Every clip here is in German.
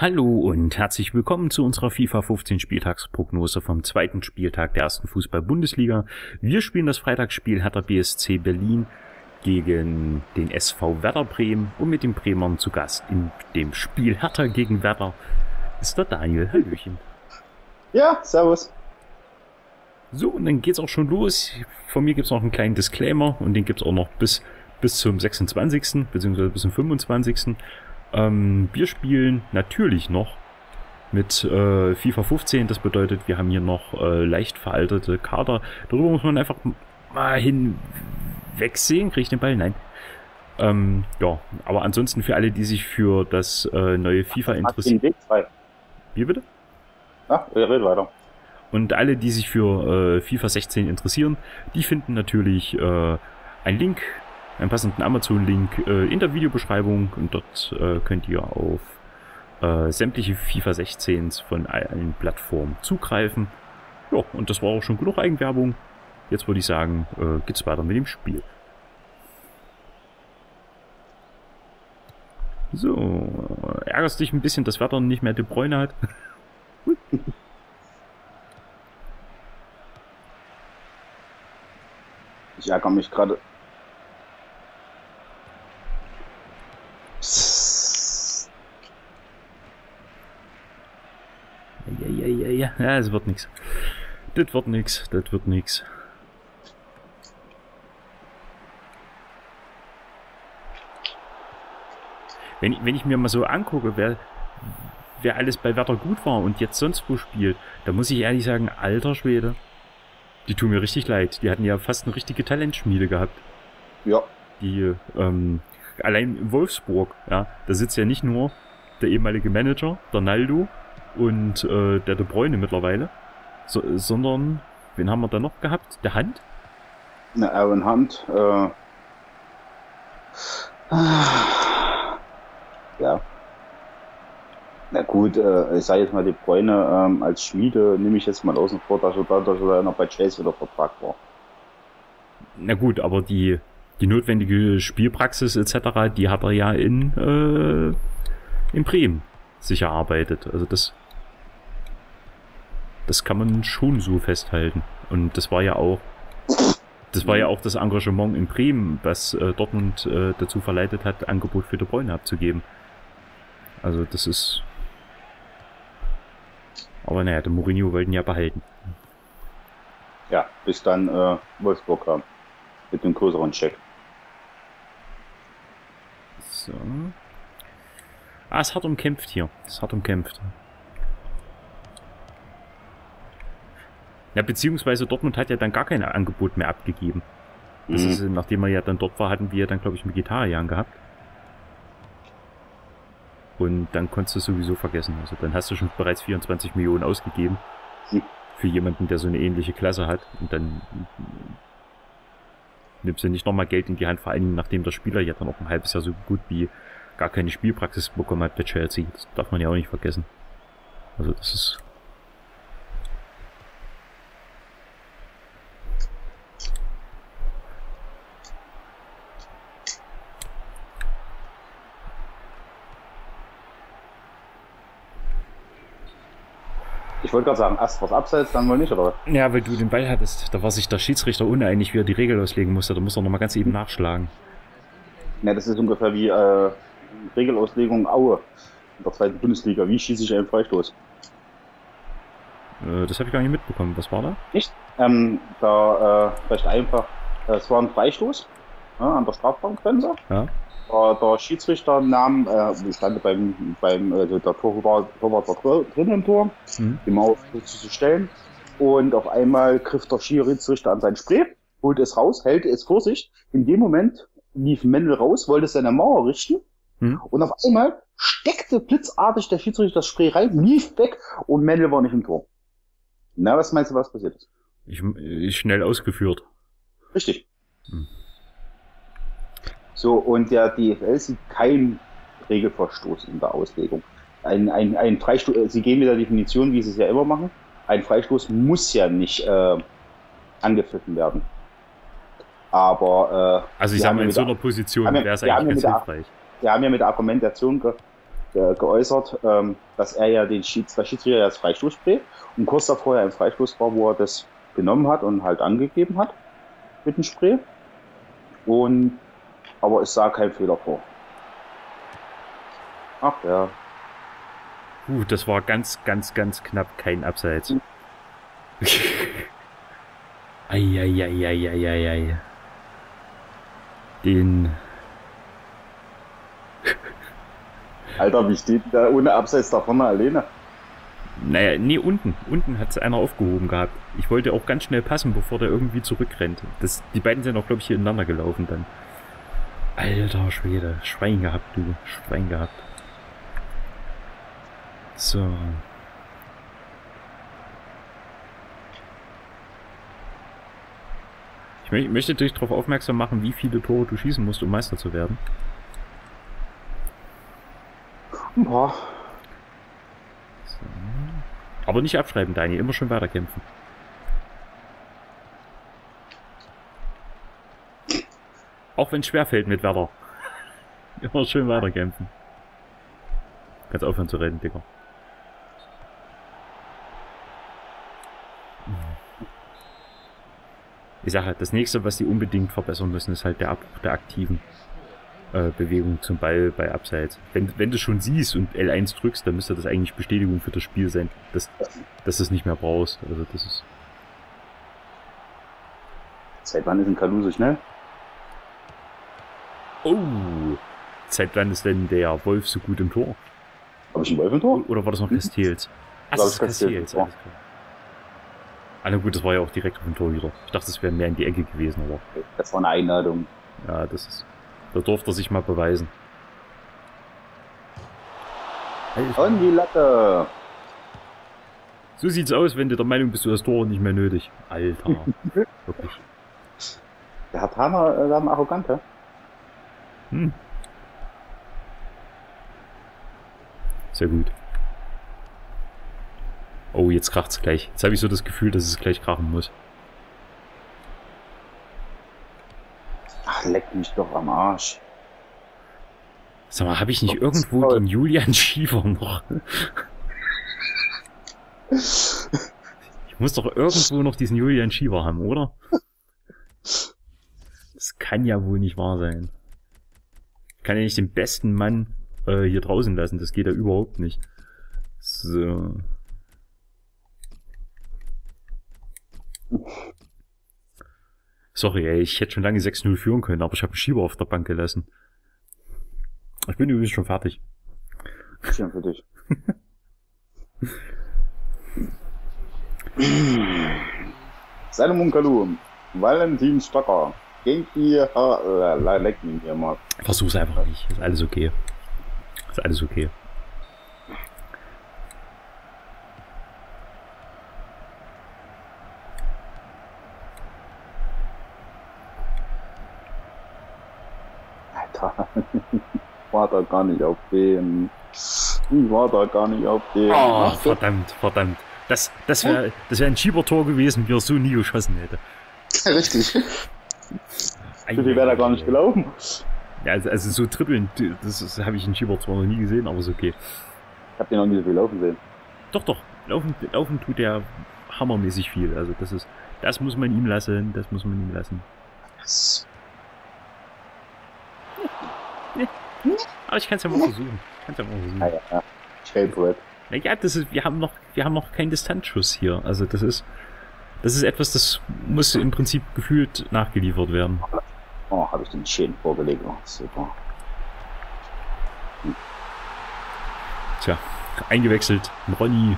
Hallo und herzlich willkommen zu unserer FIFA 15 Spieltagsprognose vom zweiten Spieltag der ersten Fußball-Bundesliga. Wir spielen das Freitagsspiel Hertha BSC Berlin gegen den SV Werder Bremen und mit den Bremern zu Gast in dem Spiel Hertha gegen Werder ist der Daniel. Hallöchen. Ja, servus. So, und dann geht's auch schon los. Von mir gibt's noch einen kleinen Disclaimer und den gibt's auch noch bis, bis zum 26. beziehungsweise bis zum 25. Ähm, wir spielen natürlich noch mit äh, FIFA 15. Das bedeutet, wir haben hier noch äh, leicht veraltete Kader. Darüber muss man einfach mal hinwegsehen. Kriege ich den Ball? Nein. Ähm, ja, aber ansonsten für alle, die sich für das äh, neue FIFA interessieren. Wie bitte? Ja, wir reden weiter. Und alle, die sich für äh, FIFA 16 interessieren, die finden natürlich äh, einen Link einen passenden Amazon-Link äh, in der Videobeschreibung und dort äh, könnt ihr auf äh, sämtliche FIFA 16s von allen Plattformen zugreifen. Ja, und das war auch schon genug Eigenwerbung. Jetzt würde ich sagen, äh, geht's weiter mit dem Spiel. So, ärgerst dich ein bisschen, dass Wetter nicht mehr De Bruyne hat? ich ärgere mich gerade Ja, ja, es wird nichts. Das wird nichts. Das wird nichts. Wenn, wenn ich mir mal so angucke, wer, wer alles bei Werder gut war und jetzt sonst wo spielt, da muss ich ehrlich sagen, alter Schwede, die tun mir richtig leid. Die hatten ja fast eine richtige Talentschmiede gehabt. Ja. Die, ähm, allein in Wolfsburg, ja, da sitzt ja nicht nur der ehemalige Manager, der Naldo, und äh, der De Bruyne mittlerweile, so, sondern wen haben wir da noch gehabt? Der Hand? Na, Aaron Hunt, äh, ja. Na gut, äh, ich sage jetzt mal, De Bruyne ähm, als Schmiede nehme ich jetzt mal außen vor, dass er, da, dass er noch bei Chase wieder Vertrag war. Na gut, aber die, die notwendige Spielpraxis etc., die hat er ja in, äh, in Bremen sich erarbeitet. Also das, das kann man schon so festhalten. Und das war ja auch, das war ja auch das Engagement in Bremen, was äh, Dortmund äh, dazu verleitet hat, Angebot für De Bruyne abzugeben. Also das ist, aber naja, der Mourinho wollten ja behalten. Ja, bis dann äh, Wolfsburg kam. Mit dem größeren Check. So. Ah, es hat umkämpft hier. Es hat umkämpft. Ja, beziehungsweise Dortmund hat ja dann gar kein Angebot mehr abgegeben. Das mhm. ist, nachdem er ja dann dort war, hatten wir dann, glaube ich, Vegetarian gehabt. Und dann konntest du sowieso vergessen. Also dann hast du schon bereits 24 Millionen ausgegeben. Mhm. Für jemanden, der so eine ähnliche Klasse hat. Und dann nimmst du nicht nochmal Geld in die Hand, vor allem nachdem der Spieler ja dann auch ein halbes Jahr so gut wie gar keine Spielpraxis bekommen hat bei Chelsea. Das darf man ja auch nicht vergessen. Also das ist Ich wollte gerade sagen, erst was abseits, dann wohl nicht, oder? Ja, weil du den Ball hattest. Da war sich der Schiedsrichter uneinig, wie er die Regel auslegen musste. Da muss er nochmal ganz eben nachschlagen. Ja, das ist ungefähr wie äh, Regelauslegung Aue in der zweiten Bundesliga. Wie schieße ich einen Freistoß? Äh, das habe ich gar nicht mitbekommen. Was war da? Nicht? Ähm, da äh, recht einfach. Es war ein Freistoß ja, an der Strafbankgrenze. Ja. Äh, der Schiedsrichter nahm, äh, stand beim, beim äh, der Torwart, Torwart war drin im Tor, mhm. die Mauer zu stellen. Und auf einmal griff der Schiedsrichter an sein Spray, holte es raus, hält es vor sich. In dem Moment lief Mendel raus, wollte seine Mauer richten. Mhm. Und auf einmal steckte blitzartig der Schiedsrichter das Spray rein, lief weg und Mendel war nicht im Tor. Na, was meinst du, was passiert ist? Ich, ich schnell ausgeführt. Richtig. Mhm. So, und der DFL sieht keinen Regelverstoß in der Auslegung. Ein, ein, ein Freistoß, äh, sie gehen mit der Definition, wie sie es ja immer machen, ein Freistoß muss ja nicht äh, angepfiffen werden. Aber äh, also ich sage mal, in so einer Position wäre es eigentlich ganz hilfreich. Wir haben ja mit der Argumentation äh, geäußert, ähm, dass er ja den Schieds, der Schiedsrichter ja das Freistoßspray und kurz davor ja ein Freistoß war, wo er das genommen hat und halt angegeben hat mit dem Spray. Und aber es sah kein Fehler vor. Ach ja. Uh, das war ganz, ganz, ganz knapp kein Abseits. Eieieiei. Den. Alter, wie steht da ohne Abseits da vorne alleine? Naja, nee, unten. Unten hat es einer aufgehoben gehabt. Ich wollte auch ganz schnell passen, bevor der irgendwie zurückrennt. Das, die beiden sind auch, glaube ich, hier ineinander gelaufen dann. Alter Schwede. Schwein gehabt, du. Schwein gehabt. So. Ich möchte dich darauf aufmerksam machen, wie viele Tore du schießen musst, um Meister zu werden. Boah. So. Aber nicht abschreiben, Dani. Immer schon weiterkämpfen. Auch wenn es schwerfällt mit Werder. Immer schön weiterkämpfen. Kannst aufhören zu reden, Digga. Ich sage halt, das nächste, was die unbedingt verbessern müssen, ist halt der Abbruch der aktiven äh, Bewegung zum Ball bei Abseits. Wenn, wenn du schon siehst und L1 drückst, dann müsste das eigentlich Bestätigung für das Spiel sein, dass, dass du es nicht mehr brauchst. Also das ist. Seit wann ist ein Kalu so schnell? Oh! Seit wann ist denn der Wolf so gut im Tor? Habe ich einen Wolf im Tor? Oder war das noch Castells? Ach, das ist Castells. Alles klar. Ah, gut, das war ja auch direkt auf dem Tor wieder. Ich dachte, es wäre mehr in die Ecke gewesen, aber. Das war eine Einladung. Ja, das ist. Da durfte er sich mal beweisen. Und die Latte. So sieht's aus, wenn du der Meinung bist, du hast Tor nicht mehr nötig. Alter. Wirklich. Der hat Hammer äh, arrogant, hä? Hm. Sehr gut. Oh, jetzt kracht's gleich. Jetzt habe ich so das Gefühl, dass es gleich krachen muss. Ach, leck mich doch am Arsch. Sag mal, habe ich nicht irgendwo toll. den Julian Schiefer noch? ich muss doch irgendwo noch diesen Julian Schiefer haben, oder? Das kann ja wohl nicht wahr sein. Ich kann ja nicht den besten Mann äh, hier draußen lassen. Das geht ja überhaupt nicht. So. Sorry, ey, ich hätte schon lange 6-0 führen können, aber ich habe einen Schieber auf der Bank gelassen. Ich bin übrigens schon fertig. Schön für dich. Salomon Kalou, Valentin Stocker, Genki, äh, leck mich hier mal. Versuch's einfach nicht, ist alles okay. Ist alles okay. war da gar nicht auf dem. Ich war da gar nicht auf dem. Oh, verdammt, verdammt. Das, das wäre das wär ein Schiebertor gewesen, wie er so nie geschossen hätte. Richtig. So viel wäre da gar nicht gelaufen. Ja, also, also so trippeln, das, das habe ich in Schieber zwar noch nie gesehen, aber ist okay. Ich habe den noch nie so viel laufen sehen. Doch, doch. Laufen, laufen tut der hammermäßig viel. Also das ist, das muss man ihm lassen, das muss man ihm lassen. Das aber ich kann es ja mal versuchen. Kann's ja mal versuchen. Ah, ja, ja. Shellbrett. Naja, das ist, wir haben noch, wir haben noch keinen Distanzschuss hier. Also das ist, das ist etwas, das muss im Prinzip gefühlt nachgeliefert werden. Oh, habe ich den schön vorgelegt. Oh, super. Hm. Tja, eingewechselt. Ronny.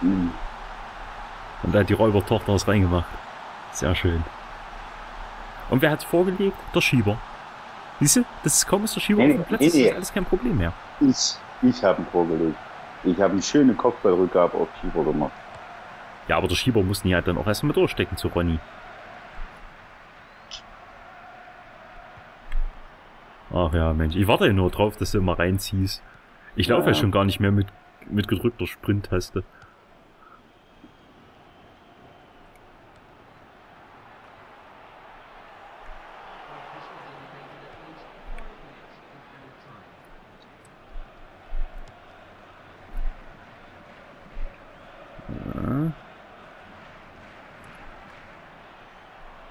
Hm. Und da hat die Räubertochter was reingemacht. Sehr schön. Und wer hat's vorgelegt? Der Schieber. Siehst du, das ist kaum ist der Schieber nee, auf dem Platz, nee, nee. ist alles kein Problem mehr. Ich, ich habe ihn vorgelegt. Ich habe eine schöne Kopfballrückgabe auf Schieber gemacht. Ja, aber der Schieber muss ihn ja dann auch erstmal durchstecken zu Ronny. Ach ja, Mensch, ich warte ja nur drauf, dass du immer reinziehst. Ich laufe ja. schon gar nicht mehr mit, mit gedrückter Sprint-Taste.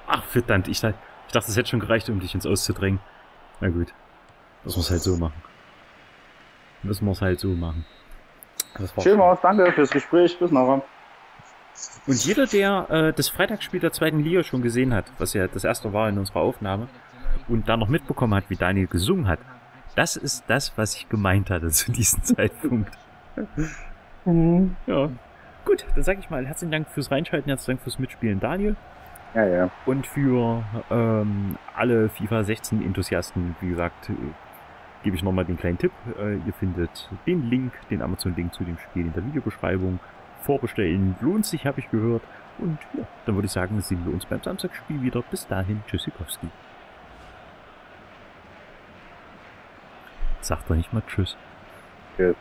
Ach verdammt, ich, ich dachte, es hätte schon gereicht, um dich ins Auszudrängen. Na gut. Müssen wir es halt so machen. Müssen wir es halt so machen. Schön war's, danke fürs Gespräch. Bis nachher. Und jeder, der äh, das Freitagsspiel der zweiten Liga schon gesehen hat, was ja das erste war in unserer Aufnahme, und da noch mitbekommen hat, wie Daniel gesungen hat, das ist das, was ich gemeint hatte zu diesem Zeitpunkt. Mhm. Ja. Gut, dann sage ich mal herzlichen Dank fürs Reinschalten, herzlichen Dank fürs Mitspielen, Daniel. Ja, ja. Und für ähm, alle FIFA 16 Enthusiasten, wie gesagt, äh, gebe ich nochmal den kleinen Tipp. Äh, ihr findet den Link, den Amazon-Link zu dem Spiel in der Videobeschreibung. Vorbestellen lohnt sich, habe ich gehört. Und ja, dann würde ich sagen, sehen wir uns beim Samstagsspiel wieder. Bis dahin, Tschüssikowski. Sagt doch nicht mal Tschüss. Tschüss.